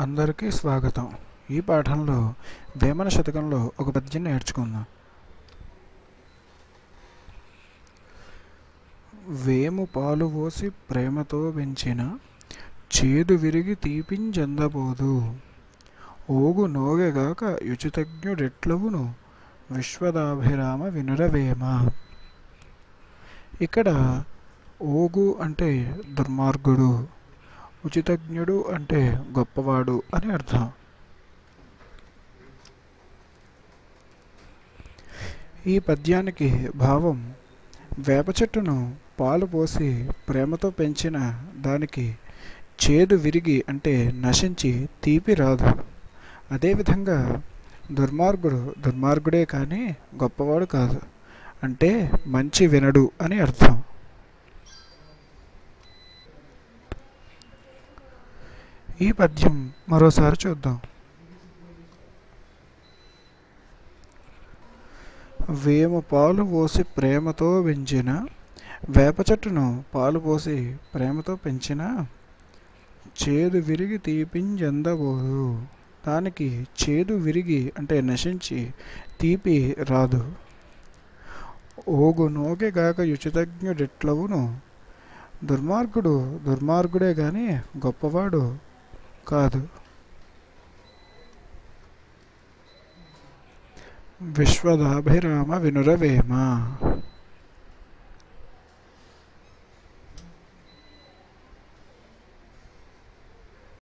అందరికీ స్వాగతం. ఈ పాఠంలో వేమన శతకంలో ఒక పద్యం నేర్చుకుందాం. వేము పాలు పోసి ప్రేమతో పెంచిన చేదు విరిగి తీపించందబోదు ఓగు నోగెగాక యుచితజ్ఞుడెట్లవును? విశ్వదాభిరామ వినురవేమ ఇక్కడ ఓగు అంటే దుర్మార్గుడు. ఉచితజ్ఞుడు అంటే గొప్పవాడు అని అర్థం. ఈ పద్యానికి భావం వేప చెట్టును పాలు పోసి ప్రేమతో పెంచిన దానికి చేదు విరిగి అంటే నశించి తీపి రాదు. అదేవిధంగా దుర్మార్గుడు దుర్మార్గుడే కానీ గొప్పవాడు కాదు. అంటే మంచి వినడు అని అర్థం. ఈ పద్యం మరోసారి చూద్దాం. వేము పాలు పోసి ప్రేమతో పెంచిన వేప చెట్టును పాలు పోసి ప్రేమతో పెంచిన చేదు విరిగి తీపించందబోదు. దానికి చేదు విరిగి అంటే నశించి తీపి రాదు. ఓగు నోకెగాక యుచితజ్ఞుడెట్లవును? దుర్మార్గుడు దుర్మార్గుడే కానీ గొప్పవాడు కాదు విశ్వదాభిరామ వినురవేమ